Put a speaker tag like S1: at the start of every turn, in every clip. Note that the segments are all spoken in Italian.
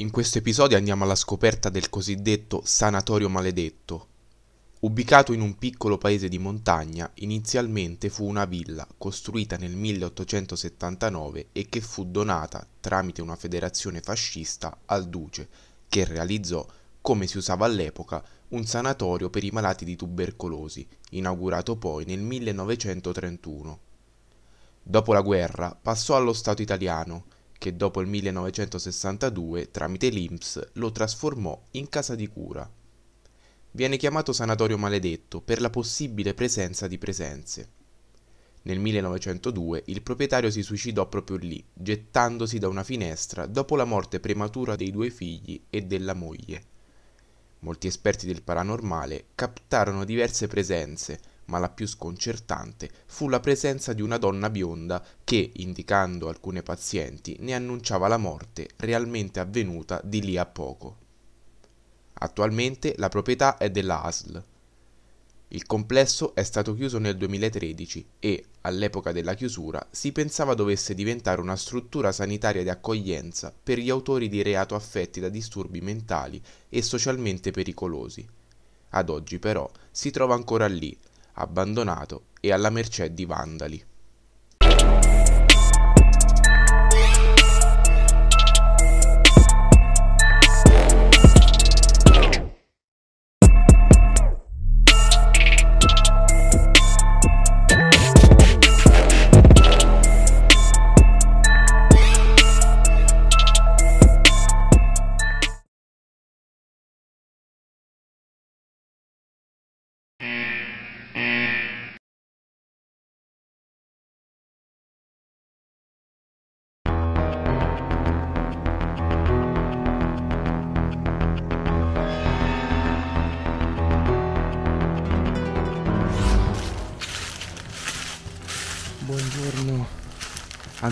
S1: In questo episodio andiamo alla scoperta del cosiddetto Sanatorio Maledetto. Ubicato in un piccolo paese di montagna, inizialmente fu una villa costruita nel 1879 e che fu donata tramite una federazione fascista al duce, che realizzò, come si usava all'epoca, un sanatorio per i malati di tubercolosi, inaugurato poi nel 1931. Dopo la guerra passò allo Stato italiano che dopo il 1962, tramite l'INPS, lo trasformò in casa di cura. Viene chiamato sanatorio maledetto per la possibile presenza di presenze. Nel 1902 il proprietario si suicidò proprio lì, gettandosi da una finestra dopo la morte prematura dei due figli e della moglie. Molti esperti del paranormale captarono diverse presenze, ma la più sconcertante fu la presenza di una donna bionda che, indicando alcune pazienti, ne annunciava la morte realmente avvenuta di lì a poco. Attualmente la proprietà è della ASL. Il complesso è stato chiuso nel 2013 e, all'epoca della chiusura, si pensava dovesse diventare una struttura sanitaria di accoglienza per gli autori di reato affetti da disturbi mentali e socialmente pericolosi. Ad oggi però si trova ancora lì, abbandonato e alla mercé di vandali.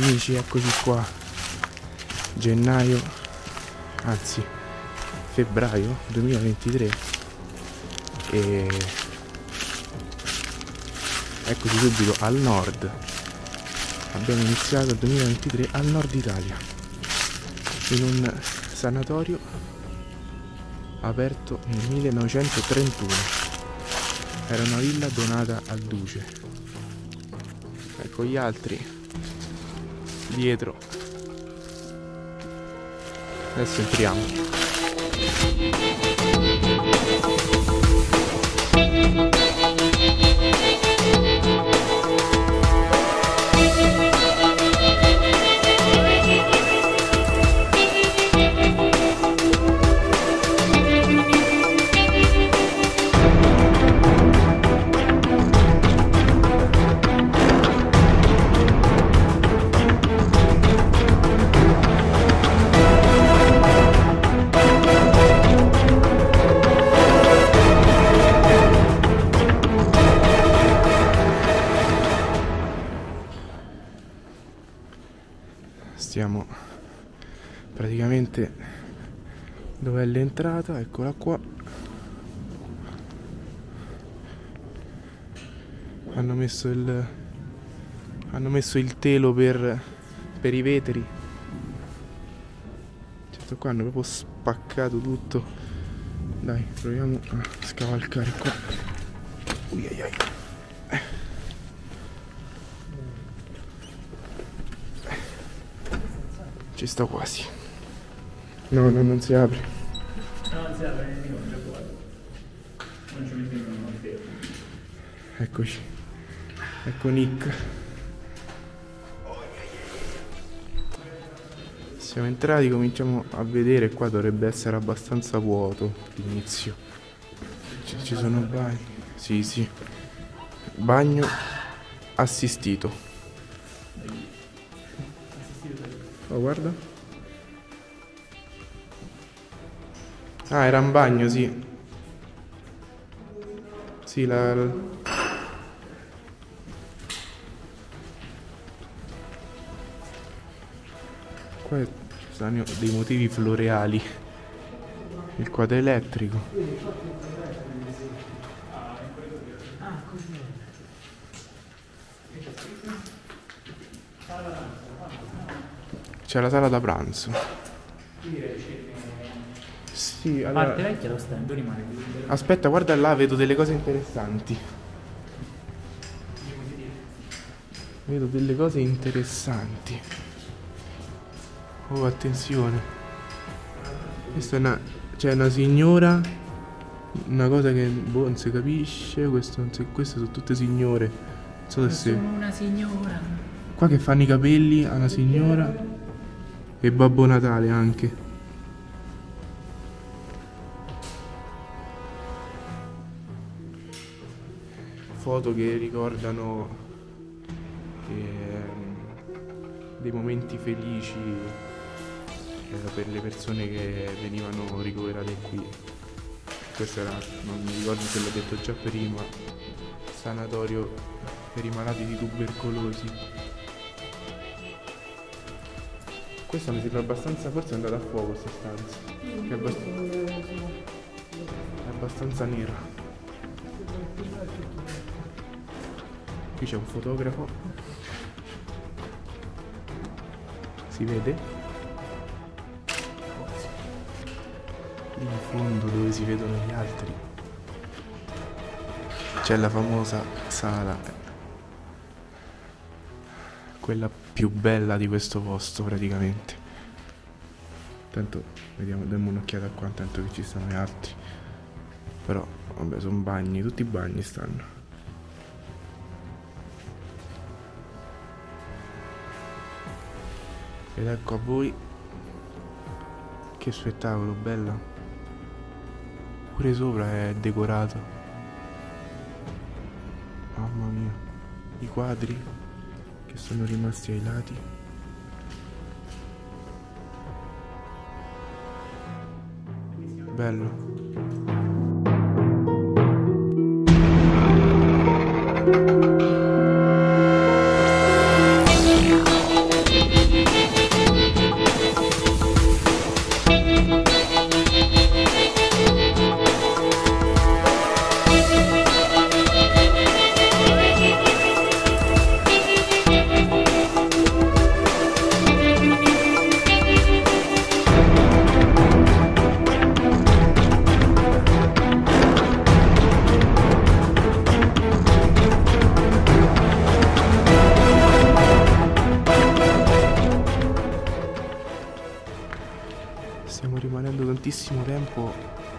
S2: Amici, eccoci qua. Gennaio, anzi febbraio 2023 e eccoci subito al nord. Abbiamo iniziato il 2023 al nord Italia in un sanatorio aperto nel 1931. Era una villa donata al duce ecco gli altri dietro. Adesso entriamo stiamo praticamente dove è l'entrata? Eccola qua. Hanno messo il hanno messo il telo per per i vetri certo qua hanno proprio spaccato tutto. Dai proviamo a scavalcare qua. Ui Ci sto quasi. No, no, non si apre.
S3: No, non si apre, non preoccupare. Non ci mettiamo un fermo.
S2: Eccoci. Ecco Nick. Siamo entrati, cominciamo a vedere, qua dovrebbe essere abbastanza vuoto l'inizio. Ci, ci sono bagni. Sì, sì. Bagno assistito. Oh, guarda. Ah, era un bagno, sì. Sì, la... Qua ci sono dei motivi floreali. Il quadro elettrico. C'è la sala da pranzo.
S1: Sì,
S2: A parte
S1: allora...
S2: vecchia lo stand rimane.
S1: Aspetta, guarda là, vedo delle cose interessanti. Vedo delle cose interessanti. Oh, attenzione. Questa è una... C'è una signora... Una cosa che boh, non si capisce. Questo, non si- queste sono tutte signore. Non so se.
S2: Sono una signora.
S1: Qua che fanno i capelli a una signora. E Babbo Natale anche. Foto che ricordano ehm, dei momenti felici eh, per le persone che venivano ricoverate qui. Questo era, non mi ricordo se l'ho detto già prima, sanatorio per i malati di tubercolosi. Questa mi sembra abbastanza, forse è andata a fuoco questa stanza. Che è, abbast- è abbastanza nera. Qui c'è un fotografo. Si vede? In fondo dove si vedono gli altri. C'è la famosa sala. Quella più bella di questo posto praticamente. Tanto vediamo, diamo un'occhiata qua intanto che ci stanno gli altri. Però, vabbè, sono bagni, tutti i bagni stanno. Ed ecco a voi. Che spettacolo, bella. Pure sopra è decorato. Mamma mia. I quadri sono rimasti ai lati. Bello.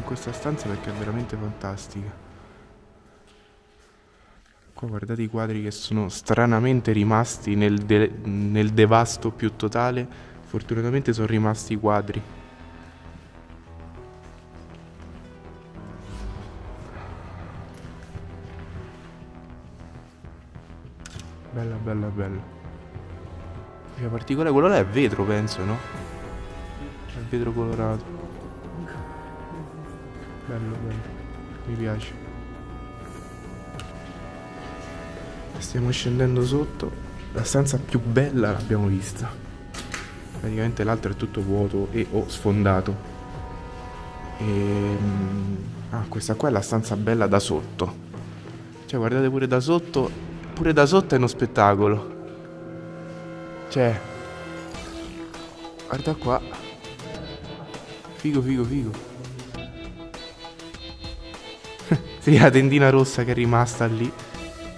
S1: In questa stanza perché è veramente fantastica. Qua guardate i quadri che sono stranamente rimasti nel, de- nel devasto più totale. Fortunatamente sono rimasti i quadri. Bella, bella, bella. Che particolare, quello là è vetro, penso, no? È vetro colorato. Bello, bello. Mi piace. Stiamo scendendo sotto. La stanza più bella l'abbiamo vista. Praticamente l'altro è tutto vuoto e o sfondato. E... Ah, questa qua è la stanza bella da sotto. Cioè, guardate pure da sotto. Pure da sotto è uno spettacolo. Cioè. Guarda qua. Figo, figo, figo. Sì, la tendina rossa che è rimasta lì.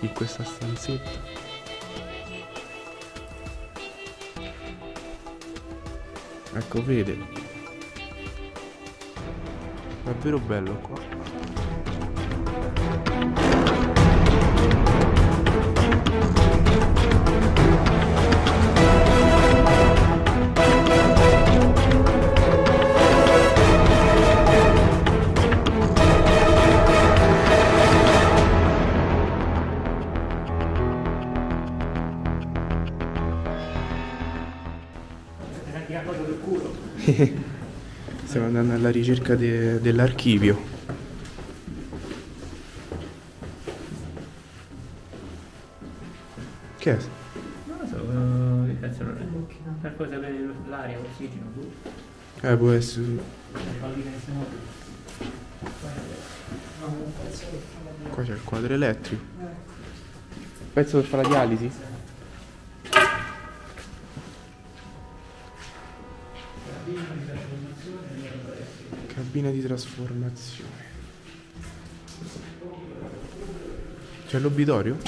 S1: In questa stanzetta. Ecco, vede. Davvero bello qua. Alla ricerca de- dell'archivio. Che è?
S2: Non lo so, eh, che cazzo non è. Qualcosa per l'aria, l'ossigeno, boh.
S1: Eh, può essere. Qua c'è il quadro elettrico. Pezzo per fare la dialisi? Cabina di trasformazione. C'è l'obitorio?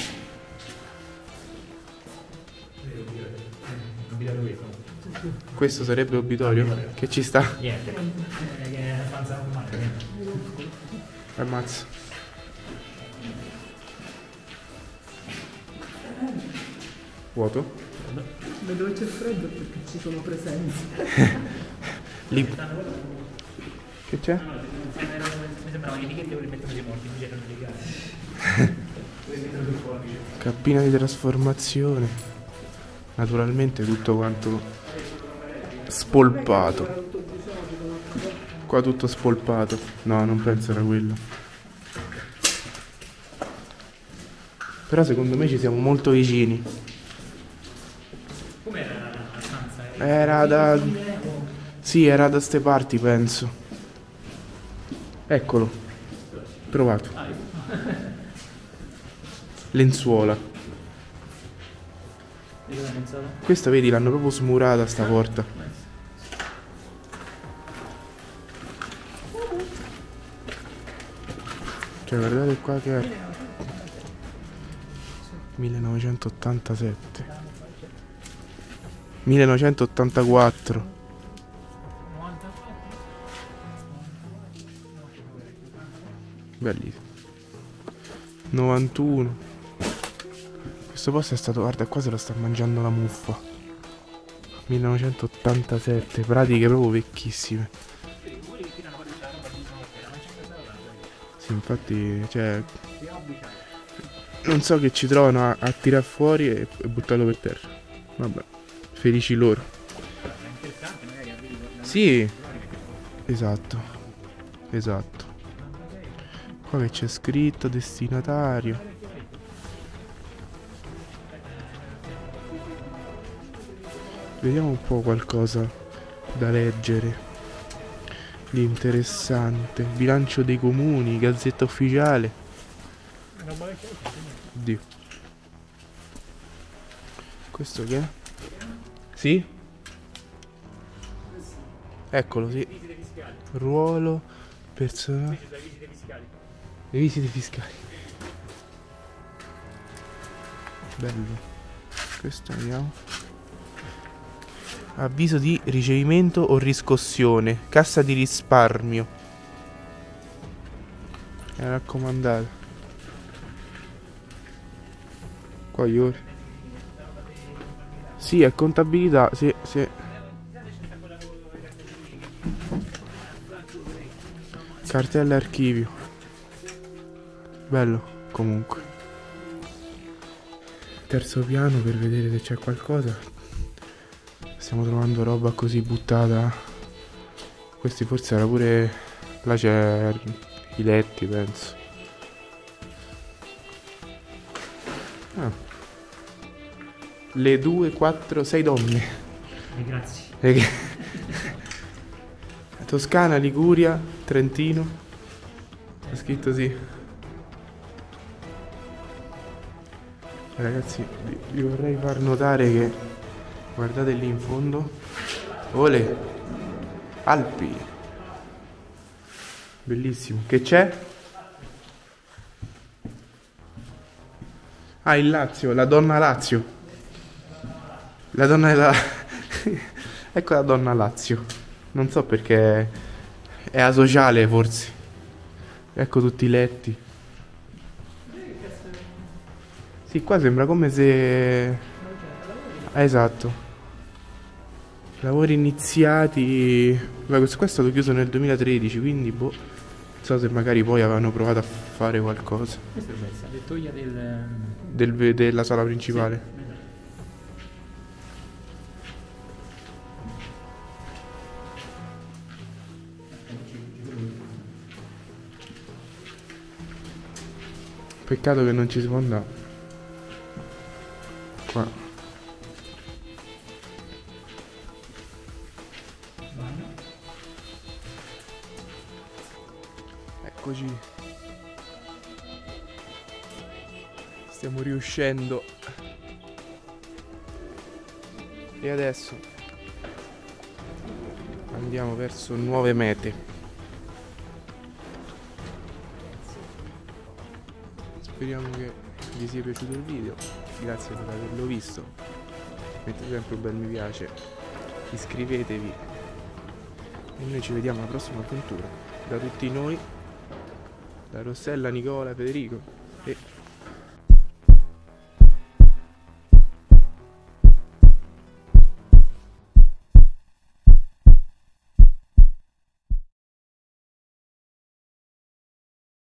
S2: Questo.
S1: Sarebbe obitorio? Che ci sta?
S2: Niente. Che è una stanza normale. niente.
S1: Ammazza. Vuoto?
S4: Da dove c'è freddo perché ci sono presenze.
S1: Lì. Che c'è?
S2: Mi sembrano le etichette quelle mettono dei morti, invece erano dei gatti. Quelle mettono sul fuoco.
S1: Cabina di trasformazione. Naturalmente tutto quanto spolpato. Qua tutto spolpato. No, non penso era quello. Però secondo me ci siamo molto vicini.
S2: Com'era la stanza?
S1: Era da... Sì, era da ste parti, penso. Eccolo. Trovato. Lenzuola. Questa vedi, l'hanno proprio smurata sta porta. Cioè, guardate qua che è. 1987. 1984. Bellissimo. 91. Questo posto è stato, guarda, qua se lo sta mangiando la muffa. 1987, pratiche proprio vecchissime. Sì, infatti, cioè, non so che ci trovano a, a tirare fuori e, e buttarlo per terra. Vabbè, felici loro. Sì, esatto, esatto. Qua che c'è scritto destinatario. Vediamo un po' qualcosa da leggere di interessante. Bilancio dei comuni, gazzetta ufficiale. Oddio. Questo che è? Sì? Eccolo, sì. Ruolo personale. Le visite fiscali. Bello. Questo vediamo. Avviso di ricevimento o riscossione. Cassa di risparmio. È raccomandata. Io. Sì, è contabilità. Sì, sì. Cartella archivio. Bello, comunque. Terzo piano per vedere se c'è qualcosa. Stiamo trovando roba così buttata. Questi forse era pure. Là c'è i letti, penso. Ah. Le due, quattro, sei donne.
S2: Eh, Grazie.
S1: Toscana, Liguria, Trentino. È scritto sì. Ragazzi, vi- vorrei far notare che guardate lì in fondo. Ole. Alpi. Bellissimo. Che c'è? Ah, il Lazio, la donna Lazio. La donna della... ecco la donna Lazio. Non so perché è asociale forse. Ecco tutti i letti. Sì, qua sembra come se... Ah, esatto. Lavori iniziati... Beh, questo qua è stato chiuso nel 2013, quindi boh... Non so se magari poi avevano provato a fare qualcosa.
S2: Questa è questa, lettoia del...
S1: Del- della sala principale. Peccato che non ci si può andare qua. Eccoci. Stiamo riuscendo. E adesso andiamo verso nuove mete. Speriamo che vi sia piaciuto il video grazie per averlo visto. Mettete sempre un bel mi piace iscrivetevi e noi ci vediamo alla prossima avventura. Da tutti noi da Rossella, Nicola, Federico e